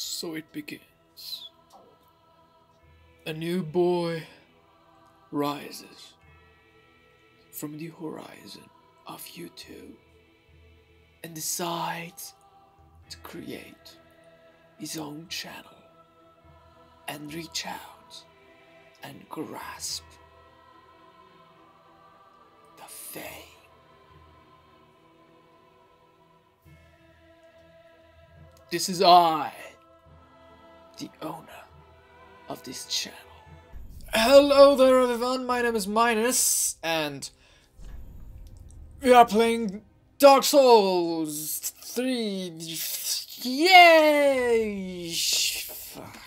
So it begins. A new boy rises from the horizon of YouTube and decides to create his own channel and reach out and grasp the fame. This is I, the owner of this channel. Hello there everyone, my name is Minus, and we are playing Dark Souls 3. Yay! Fuck.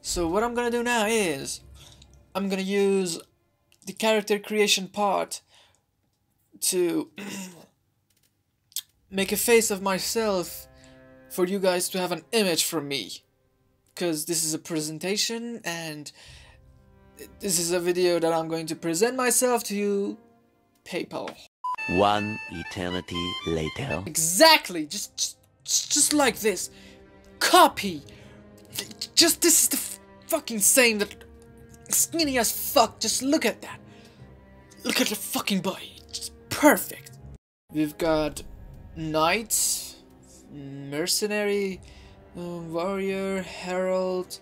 So what I'm gonna do now is, I'm gonna use the character creation part to make a face of myself for you guys to have an image from me. Because this is a presentation and this is a video that I'm going to present myself to you. PayPal. One eternity later. Exactly! Just, just, just like this. Copy! Just this is the f- fucking same that skinny as fuck. Just look at that. Look at the fucking body. Just perfect. We've got knight, mercenary, uh, warrior, herald,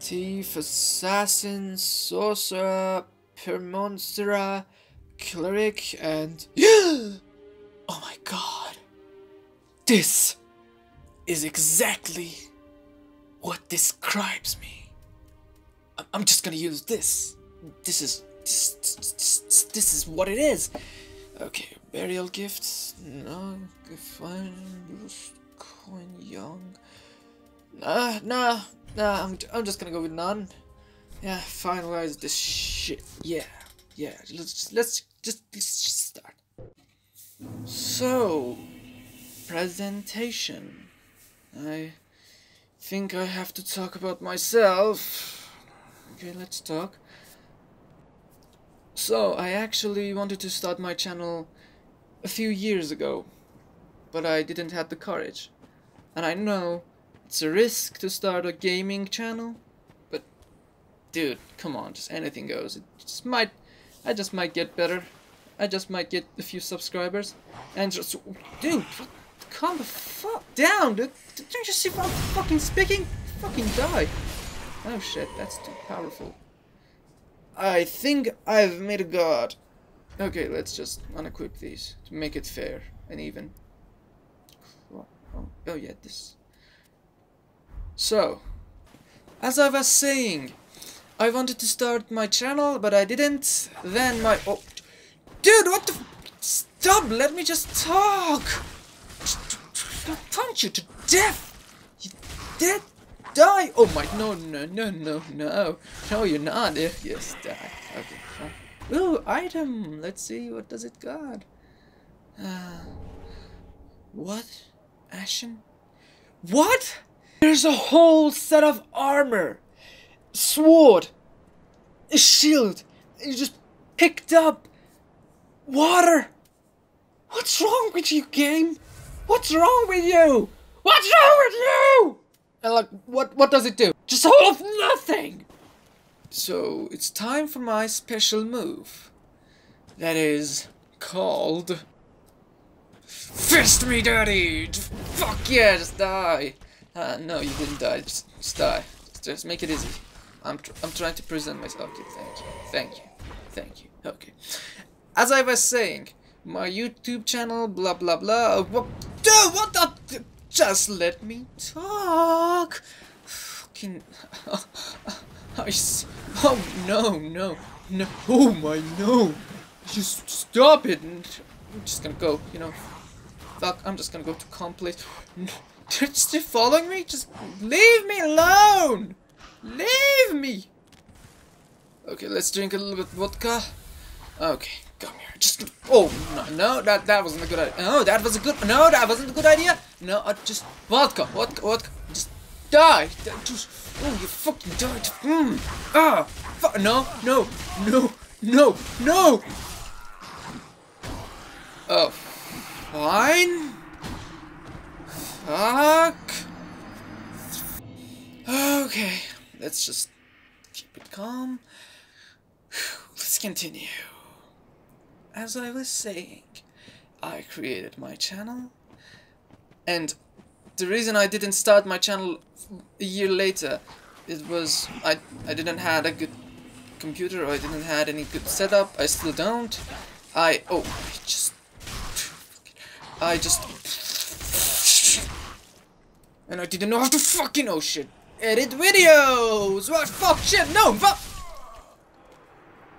thief, assassin, sorcerer, pyromancer, cleric, and oh my god, this is exactly what describes me. I'm just gonna use this. This is this, this, this, this is what it is. Okay, burial gifts. No, fine. Coin young. Nah, nah, nah. I'm, I'm just gonna go with none. Yeah, finalize this shit. Yeah, yeah. Let's let's just let's just start. So, presentation. I think I have to talk about myself. Okay, let's talk. So, I actually wanted to start my channel a few years ago, but I didn't have the courage. And I know it's a risk to start a gaming channel, but dude, come on, just anything goes. It just might, I just might get better. I just might get a few subscribers, and just, dude, calm the fuck down, dude. Don't you see what I'm fucking speaking? Fucking die. Oh shit, that's too powerful. I think I've made a god. Okay, let's just unequip these to make it fair and even. Oh, oh, yeah, this. So, as I was saying, I wanted to start my channel, but I didn't. Then my oh, dude, what the? f- Stop! Let me just talk. I'll punch you to death. You dead? Die! Oh my! No! No! No! No! No! No! You're not. Eh, Yes, die. Okay. Fine. Ooh, item. Let's see what does it got. Uh, what? Ashen? What? There's a whole set of armor, sword, a shield. You just picked up water. What's wrong with you, game? What's wrong with you? What's wrong with you? And like, what? What does it do? Just all of nothing. So it's time for my special move. That is called Fist Me Daddy! Fuck yeah, just die! Uh, no, you didn't die, just, just die. Just, just make it easy. I'm, tr- I'm trying to present myself. Okay, thank you. Thank you. Thank you. Okay. As I was saying, my YouTube channel, blah blah blah. What, dude, what the? Just let me talk. Fucking. I s- oh no, no, no. Oh my no. Just stop it. I'm just gonna go, you know. Fuck, I'm just gonna go to calm place. They're still following me? Just leave me alone! Leave me! Okay, let's drink a little bit vodka. Okay, come here. Just oh no, no, that that wasn't a good idea. No, oh, that was a good. No, that wasn't a good idea. No, I just vodka, vodka, vodka. Die! Just, oh, you fucking died! Mmm! Ah! No! No! No! No! No! Oh. Fine? Fuck! Okay. Let's just keep it calm. Let's continue. As I was saying, I created my channel, and the reason I didn't start my channel a year later, it was I I didn't had a good computer or I didn't had any good setup. I still don't. I oh I just I just and I didn't know how to fucking oh shit edit videos. What fuck shit no fuck.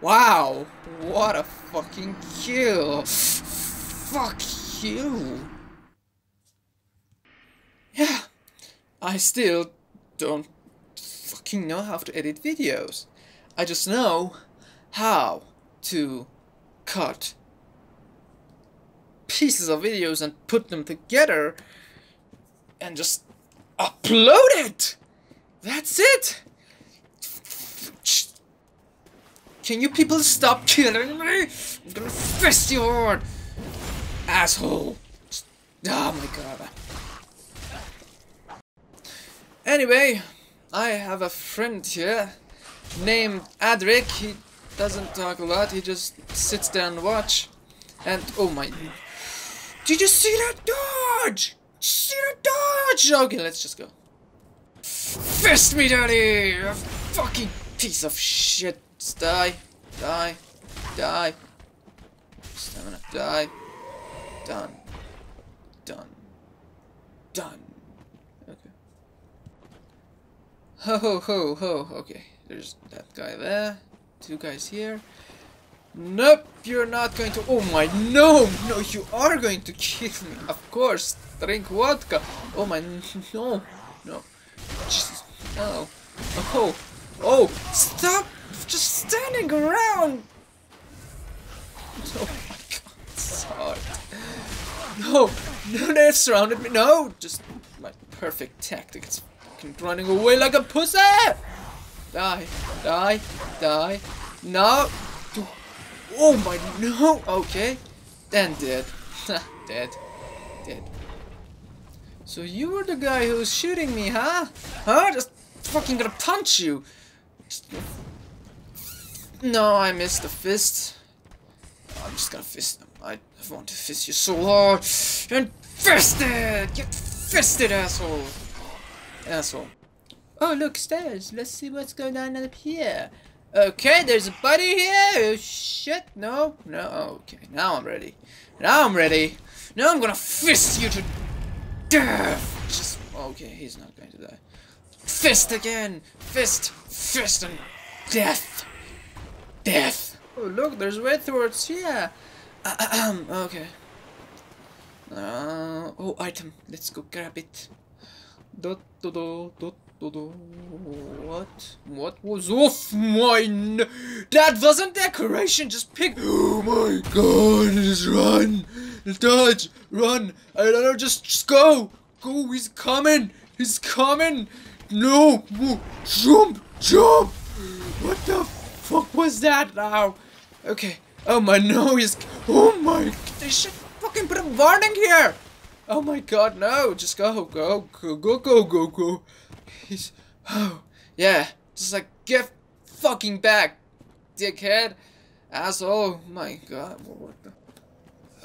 Wow, what a fucking kill. Fuck you. Yeah, I still don't fucking know how to edit videos. I just know how to cut pieces of videos and put them together and just upload it. That's it. Can you people stop killing me? I'm gonna fist you hard, asshole. Oh my god. Anyway, I have a friend here named Adric. He doesn't talk a lot, he just sits there and watch. And oh my Did you see that dodge? See that dodge? Okay, let's just go. Fist me, daddy! You fucking piece of shit. Just die. Die. Die. Stamina. Die. Done. Done. Done. Okay. Ho ho ho ho. Okay. There's that guy there. Two guys here. Nope, you're not going to- Oh my- No! No, you are going to kill me! Of course! Drink vodka! Oh my- No! No. Jesus. No. Oh! Oh! Stop! Just standing around! Oh my god, sorry. No! No, they've surrounded me! No! Just my perfect tactic. It's fucking running away like a pussy! Die, die, die. No! Oh my, no! Okay. Then dead. dead. Dead. So you were the guy who was shooting me, huh? Huh? Just fucking gonna punch you. No, I missed the fist. I'm just gonna fist them. I want to fist you so hard. And fist it! Get fisted, asshole! Asshole. Oh, look, stairs. Let's see what's going on up here. Okay, there's a buddy here. Oh, shit. No, no. Okay, now I'm ready. Now I'm ready. Now I'm gonna fist you to death. Just, okay, he's not going to die. Fist again. Fist, fist, and death. Death. Oh, look, there's red towards here. okay. Uh, oh, item. Let's go grab it. Dot, dot, dot, dot. What? What was off mine? That wasn't decoration, just pick. Oh my god, just run! Dodge! Run! I don't know, just, just go! Go, he's coming! He's coming! No! Jump! Jump! What the fuck was that now? Okay. Oh my no, he's. Oh my. They should fucking put a warning here! Oh my god, no! Just go, go, go, go, go, go, go. He's. Oh, yeah. Just like, get fucking back, dickhead. Asshole. My god. What the.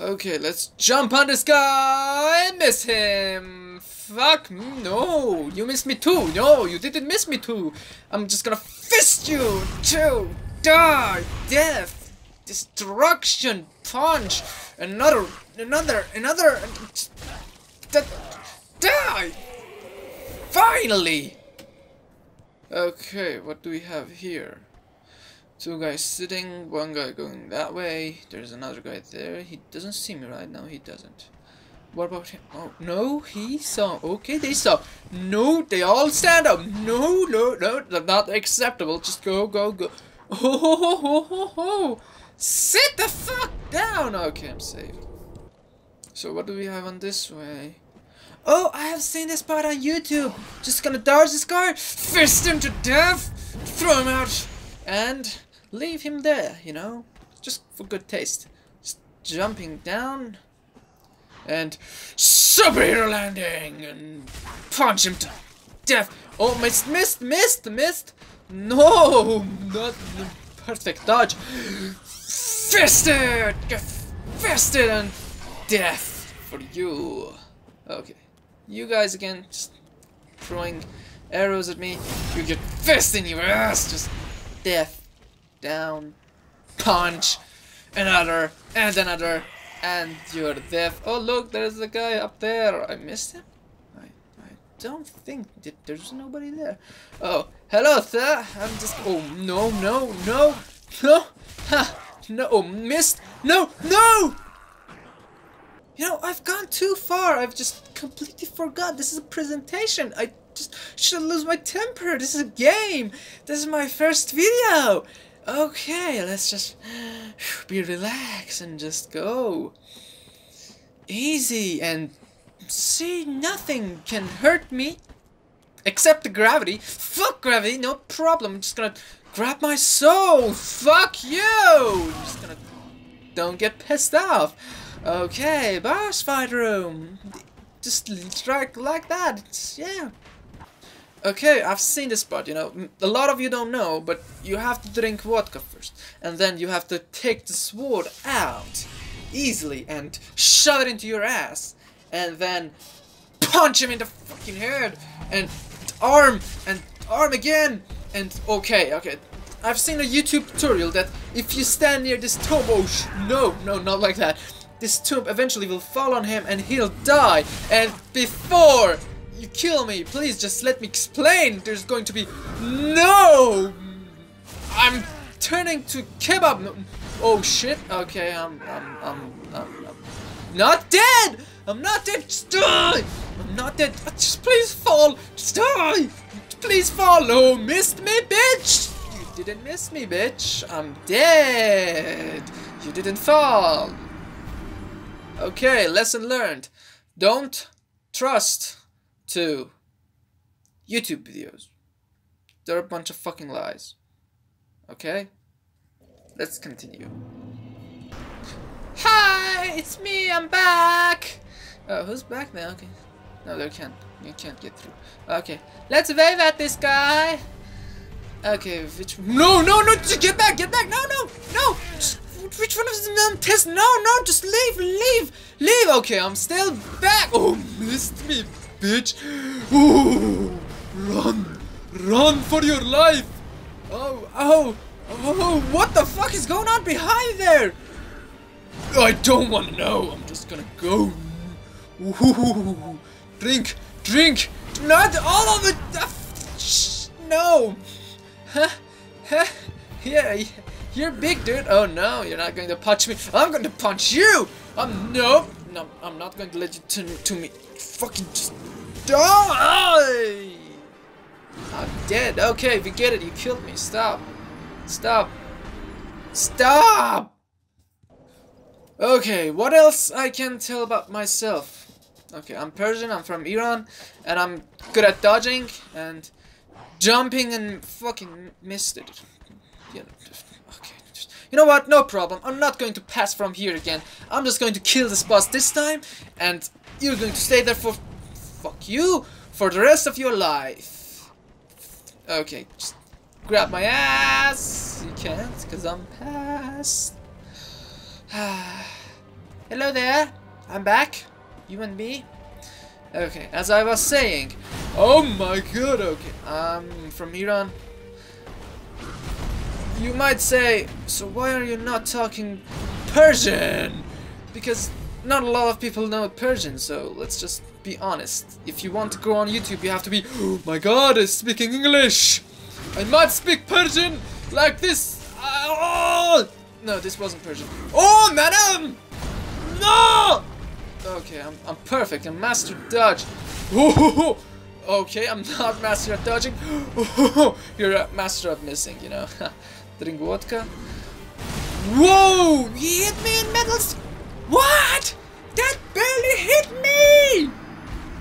Okay, let's jump on this guy and miss him. Fuck no. You missed me too. No, you didn't miss me too. I'm just gonna fist you to die. Death. Destruction. Punch. Another. Another. Another. Die. Finally! Okay, what do we have here? Two guys sitting, one guy going that way, there's another guy there. He doesn't see me right now, he doesn't. What about him? Oh, no, he saw. Okay, they saw. No, they all stand up. No, no, no, not acceptable. Just go, go, go. Oh, ho, ho, ho, ho, ho. Sit the fuck down. Oh, okay, I'm safe. So what do we have on this way? Oh, I have seen this part on YouTube. Just gonna dodge this guy, fist him to death, throw him out, and leave him there, you know? Just for good taste. Just jumping down, and superhero landing, and punch him to death. Oh, missed, missed, missed, missed. No, not the perfect dodge. Fisted, fisted and death for you. Okay, you guys again, just throwing arrows at me. You get fist in your ass, just death, down, punch, another, and another, and you're death. Oh look, there's a guy up there. I missed him. I I don't think that there's nobody there. Oh, hello, sir. I'm just. Oh no, no, no, no, ha, no, oh, missed. No, no. You know, I've gone too far. I've just completely forgot. This is a presentation. I just should lose my temper. This is a game. This is my first video. Okay, let's just be relaxed and just go. Easy and see nothing can hurt me. Except the gravity. Fuck gravity, no problem. I'm just gonna grab my soul. Fuck you! I'm just gonna... Don't get pissed off. Okay, boss fight room. Just strike like that. It's, yeah. Okay, I've seen this spot, you know, a lot of you don't know, but you have to drink vodka first, and then you have to take the sword out, easily, and shove it into your ass, and then punch him in the fucking head, and arm, and arm again, and okay, okay, I've seen a YouTube tutorial that if you stand near this tomb, oh no, no, not like that, this tomb eventually will fall on him and he'll die, and before you kill me, please just let me explain. There's going to be no. I'm turning to kebab. Oh shit. Okay, I'm, I'm, I'm, I'm, I'm not dead. I'm not dead. Just die. I'm not dead. Uh, just please fall. Just die. Please fall. No, missed me, bitch. You didn't miss me, bitch. I'm dead. You didn't fall. Okay, lesson learned. Don't trust to YouTube videos. They're a bunch of fucking lies. Okay? Let's continue. Hi, it's me, I'm back! Uh, who's back now? Okay. No, they can't. You can't get through. Okay. Let's wave at this guy! Okay, which... No, no, no! Get back, get back! No, no, no! Just, which one of them test? No, no, just leave, leave, leave! Okay, I'm still back! Oh, missed me, bitch! Ooh, run! Run for your life! Oh, oh, oh, what the fuck is going on behind there? I don't want to know. I'm just gonna go. Ooh, drink, drink, not all of it. Ah, Shh, No. Huh? Huh? Yeah, you're big, dude. Oh no, you're not going to punch me. I'm going to punch you. I'm nope. No, I'm not going to let you turn to me. Fucking just die! I'm dead. Okay, we get it. You killed me. Stop. Stop. Stop! Okay, what else I can tell about myself? Okay, I'm Persian, I'm from Iran, and I'm good at dodging and jumping and fucking missed it. You know, okay, just, you know what? No problem. I'm not going to pass from here again. I'm just going to kill this boss this time, and you're going to stay there for fuck you for the rest of your life. Okay, just grab my ass. You can't, because I'm past. Hello there. I'm back. You and me. Okay, as I was saying. Oh my god, okay. I'm from Iran. You might say, so why are you not talking Persian? Because not a lot of people know Persian, so let's just be honest. If you want to go on YouTube, you have to be, oh my god, I'm speaking English! I might speak Persian like this! Uh, oh! No, this wasn't Persian. Oh, madam! No! Okay, I'm, I'm perfect. I'm master dodge. Okay, I'm not master at dodging. You're a master of missing, you know. Drink vodka. Whoa! He hit me in metals. What? That barely hit me!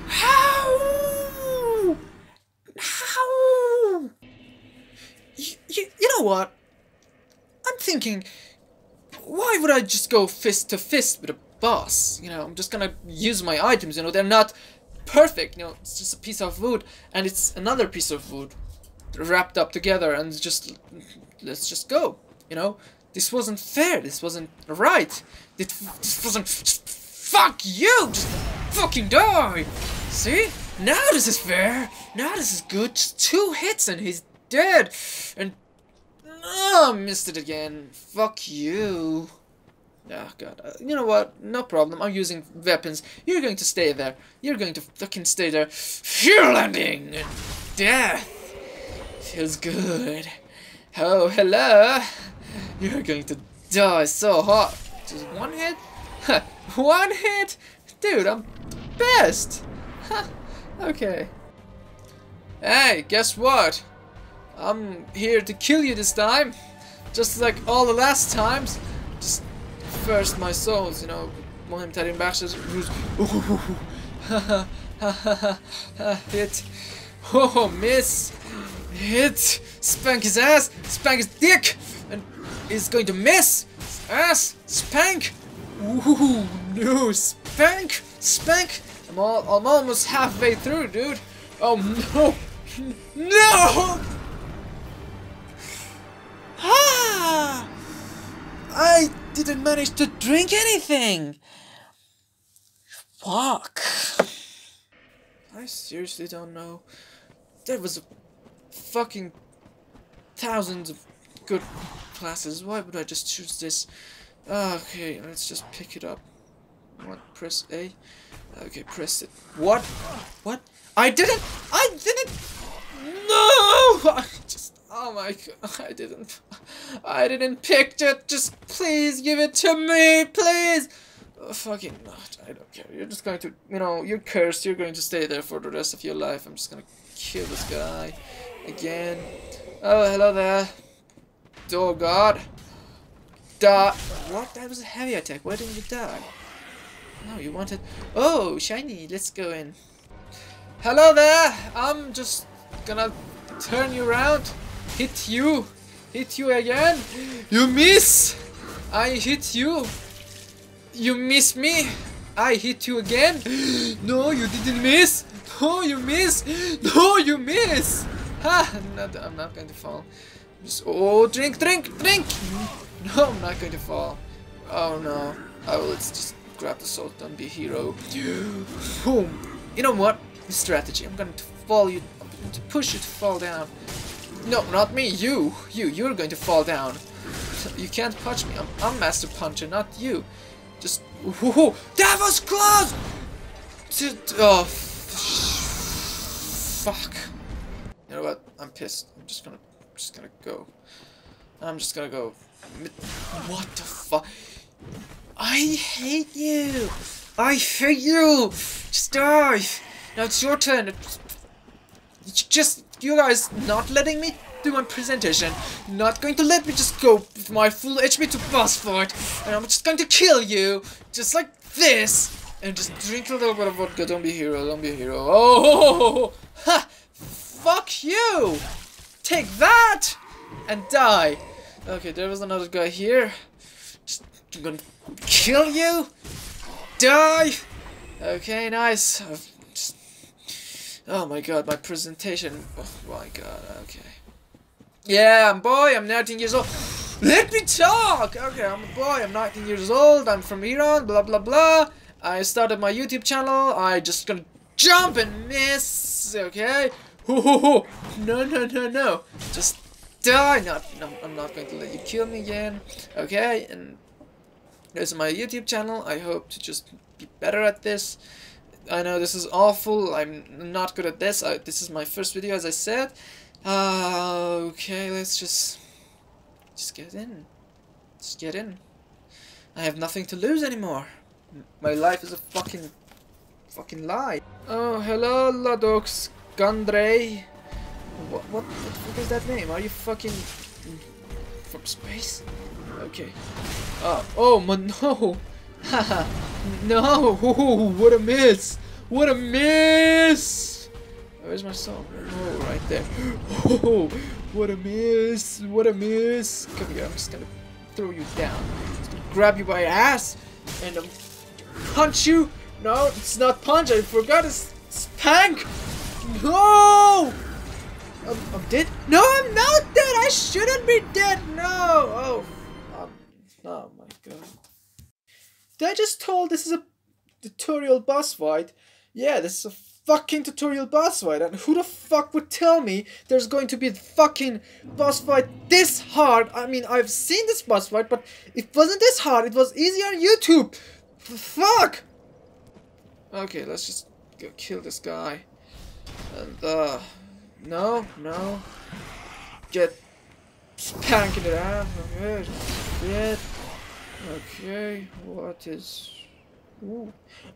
How? How? You, you, you know what? I'm thinking, why would I just go fist to fist with a boss? You know, I'm just gonna use my items, you know, they're not perfect. You know, it's just a piece of wood, and it's another piece of wood wrapped up together, and just let's just go. You know, this wasn't fair. This wasn't right. This, this wasn't. Fuck you. Just fucking die. See? Now this is fair. Now this is good. Just two hits and he's dead. And oh, missed it again. Fuck you. Oh god. Uh, you know what? No problem. I'm using weapons. You're going to stay there. You're going to fucking stay there. Fear landing. Death. Feels good. Oh, hello. You're going to die so hot. Just one hit? one hit? Dude, I'm best. okay. Hey, guess what? I'm here to kill you this time. Just like all the last times. Just first my souls, you know. مهمترین بخش روز hit oh miss hit spank his ass spank his dick and he's going to miss ass spank Ooh, no spank spank I'm all I'm almost halfway through dude oh no no ah I didn't manage to drink anything. Fuck. I seriously don't know. There was fucking thousands of good classes. Why would I just choose this? Ah, okay, let's just pick it up. What? Press A? Okay, press it. What? What? I didn't! I didn't! No! Oh my god, I didn't. I didn't pick it. Just please give it to me, please. Oh, fucking not. I don't care. You're just going to, you know, you're cursed. You're going to stay there for the rest of your life. I'm just gonna kill this guy again. Oh, hello there. Oh god. Die. What? That was a heavy attack. Why didn't you die? No, you wanted. Oh, shiny. Let's go in. Hello there. I'm just gonna turn you around hit you, hit you again. You miss. I hit you. You miss me. I hit you again. No, you didn't miss. No, you miss. No, you miss. Ha! I'm not, I'm not going to fall. Oh, drink, drink, drink. No, I'm not going to fall. Oh no. Oh, let's just grab the salt. Don't be hero. Boom. You know what? Strategy. I'm going to fall you. I'm going to push you to fall down. No, not me. You. You. You're going to fall down. You can't punch me. I'm, I'm Master Puncher, not you. Just... Whoa, that was close! Oh, fuck. You know what? I'm pissed. I'm just gonna... Just gonna go. I'm just gonna go. What the fuck? I hate you! I hate you! Just die! Now it's your turn. It's just you guys not letting me do my presentation, not going to let me just go with my full HP to boss fight, and I'm just going to kill you, just like this, and just drink a little bit of vodka, don't be a hero, don't be a hero, oh, ha, fuck you, take that, and die, okay, there was another guy here, just, gonna kill you, die, okay, nice, Oh my god, my presentation. Oh my god, okay. Yeah, I'm boy, I'm 19 years old. Let me talk! Okay, I'm a boy, I'm 19 years old, I'm from Iran, blah blah blah. I started my YouTube channel, I just gonna jump and miss, okay? No, no, no, no. Just die. Not, no, I'm not going to let you kill me again. Okay, and this is my YouTube channel. I hope to just be better at this. I know this is awful. I'm not good at this. I, this is my first video, as I said. Uh, okay, let's just just get in. Just get in. I have nothing to lose anymore. My life is a fucking fucking lie. Oh, hello, Ladox Gandre. What, what, what is that name? Are you fucking from space? Okay. Uh, oh, oh, no. Haha. No! What a miss! What a miss! Where's my song? Oh, right there. Oh, what a miss! What a miss! Come here, I'm just gonna throw you down. Grab you by ass and um, punch you. No, it's not punch. I forgot it's, spank. No! I'm, I'm dead? No, I'm not dead! I shouldn't be dead! No! Oh, um, oh my god. I just told this is a tutorial boss fight? Yeah, this is a fucking tutorial boss fight, and who the fuck would tell me there's going to be a fucking boss fight this hard? I mean, I've seen this boss fight, but it wasn't this hard. It was easy on YouTube. F fuck! Okay, let's just go kill this guy. And, uh... No, no. Get spanking it out. Okay. Yeah. Okay. What is... Ooh.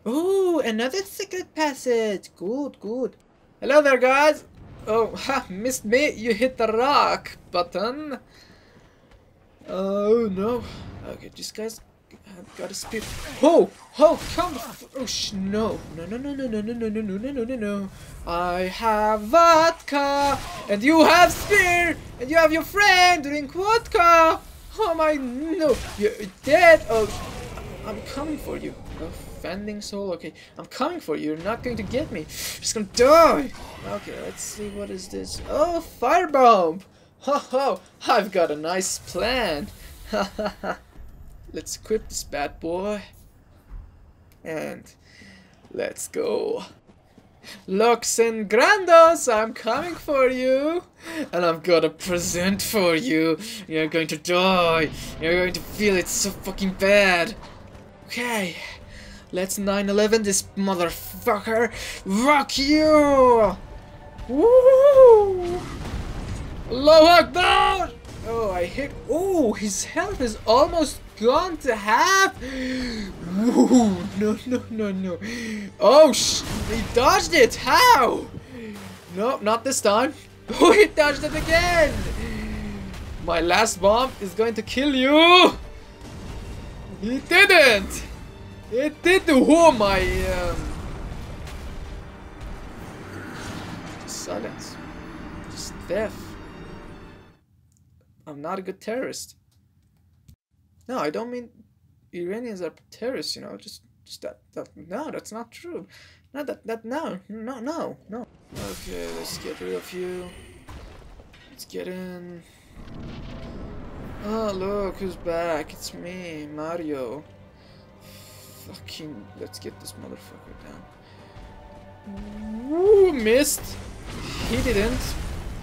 Ooh, another secret passage. Good, good. Hello there, guys. Oh, ha, missed me. You hit the rock button. Oh, no. Okay, this guy's I've got a speed. Oh, oh, come! Oh, sh no, no, no, no, no, no, no, no, no, no, no, no, no, no. I have vodka, and you have spear, and you have your friend drink vodka. Oh my, no, you're dead. Oh, I'm coming for you. Offending soul. Okay, I'm coming for you. You're not going to get me. You're just gonna die. Okay, let's see. What is this? Oh, firebomb. Ho ho! I've got a nice plan. Ha ha ha. Let's equip this bad boy. And let's go. Lux and Grandos, I'm coming for you. And I've got a present for you. You're going to die. You're going to feel it so fucking bad. Okay. Let's 9-11 this motherfucker. Rock you! Woo! Akbar! Oh, I hit. Oh, his health is almost gone to half. Ooh, no, no, no, no. Oh, sh he dodged it. How? Nope, not this time. Oh, he dodged it again. My last bomb is going to kill you. He didn't. It did. Oh, my. Um... Silence. Just death. I'm not a good terrorist. No, I don't mean Iranians are terrorists, you know, just just that, that no, that's not true. No, that that no, no, no, no. Okay, let's get rid of you. Let's get in. Oh look who's back, it's me, Mario. Fucking let's get this motherfucker down. Woo missed! He didn't.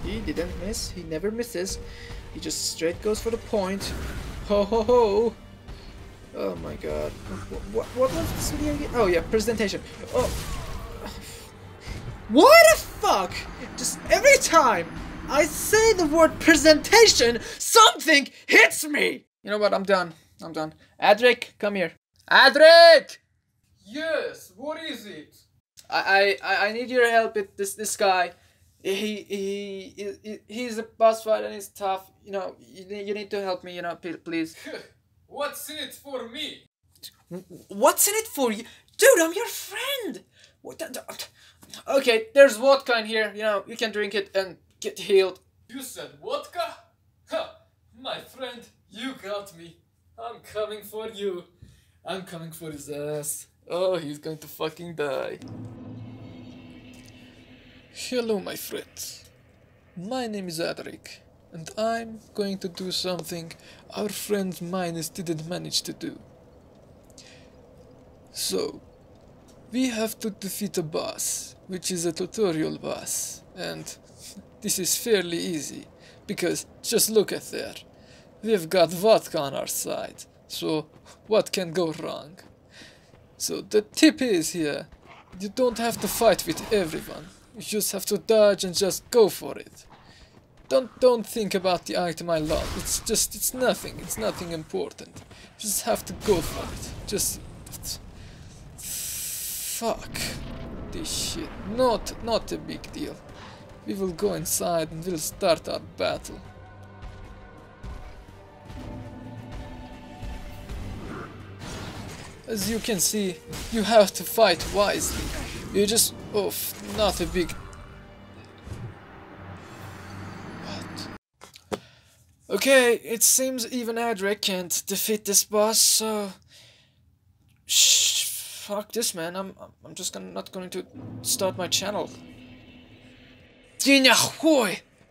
He didn't miss. He never misses. He just straight goes for the point. Ho ho ho! Oh my god. What, what, was this video again? Oh yeah, presentation. Oh. What the fuck? Just every time I say the word presentation, something hits me! You know what, I'm done. I'm done. Adric, come here. Adric! Yes, what is it? I, I, I need your help with this, this guy he he, he he's a boss fight and he's tough. You know, you, you need to help me. You know, please. What's in it for me? What's in it for you, dude? I'm your friend. What? The, okay, there's vodka in here. You know, you can drink it and get healed. You said vodka? My friend, you got me. I'm coming for you. I'm coming for his ass. Oh, he's going to fucking die. Hello, my friends. My name is Adric, and I'm going to do something our friend Minus didn't manage to do. So, we have to defeat a boss, which is a tutorial boss, and this is fairly easy, because just look at there. We've got vodka on our side, so what can go wrong? So the tip is here, you don't have to fight with everyone. You just have to dodge and just go for it. Don't don't think about the item I love. It's just it's nothing. It's nothing important. You just have to go for it. Just fuck this shit. Not not a big deal. We will go inside and we'll start our battle. As you can see, you have to fight wisely. You just... Oh, not a big... What? Okay, it seems even Adric can't defeat this boss, so... Shh, fuck this, man. I'm I'm just gonna, not going to start my channel.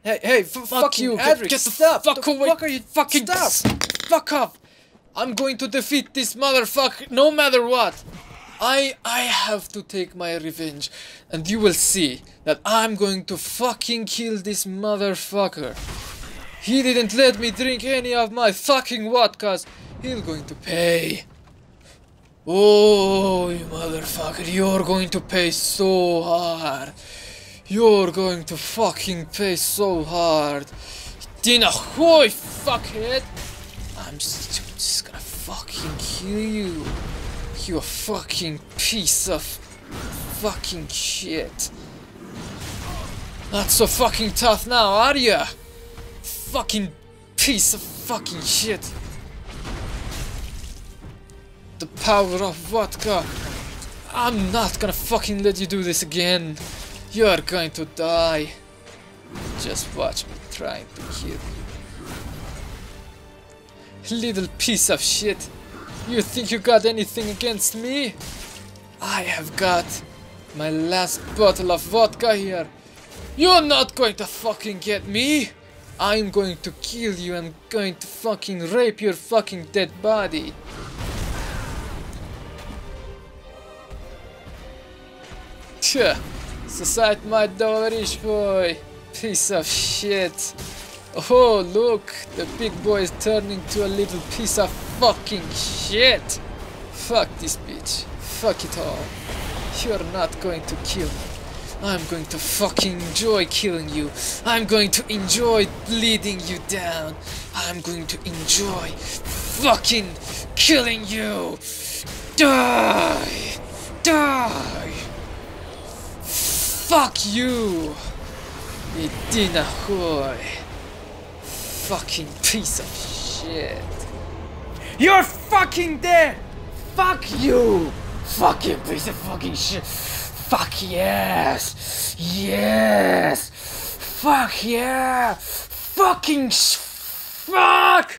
Hey, hey, f- Fuck fucking you! Get, Adric, get the stop! fuck the away! fuck are you? fucking Stop! Fuck off! I'm going to defeat this motherfucker no matter what. I I have to take my revenge, and you will see that I'm going to fucking kill this motherfucker. He didn't let me drink any of my fucking vodkas. He's going to pay. Oh, you motherfucker, you're going to pay so hard. You're going to fucking pay so hard. Dina Hoy, fuckhead! I'm just, I'm just gonna fucking kill you. You a fucking piece of fucking shit. Not so fucking tough now, are ya? Fucking piece of fucking shit. The power of vodka. I'm not gonna fucking let you do this again. You're going to die. Just watch me trying to kill you. Little piece of shit. You think you got anything against me? I have got my last bottle of vodka here. You're not going to fucking get me. I'm going to kill you I'm going to fucking rape your fucking dead body. Tja, society my dolarish boy. Piece of shit. Oh, look, the big boy is turning to a little piece of fucking shit. Fuck this bitch. Fuck it all. You're not going to kill me. I'm going to fucking enjoy killing you. I'm going to enjoy bleeding you down. I'm going to enjoy fucking killing you. Die! Die! Fuck you! Edina Hoy. Fucking piece of shit. You're fucking dead! Fuck you! Fucking piece of fucking shit! Fuck yes! Yes! Fuck yeah! Fucking sh- fuck!